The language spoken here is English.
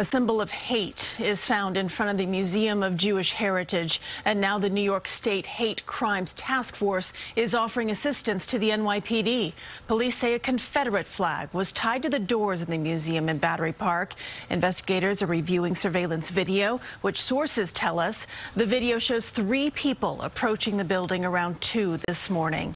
A symbol of hate is found in front of the Museum of Jewish Heritage. And now the New York State Hate Crimes Task Force is offering assistance to the NYPD. Police say a Confederate flag was tied to the doors of the museum in Battery Park. Investigators are reviewing surveillance video, which sources tell us the video shows three people approaching the building around 2 this morning.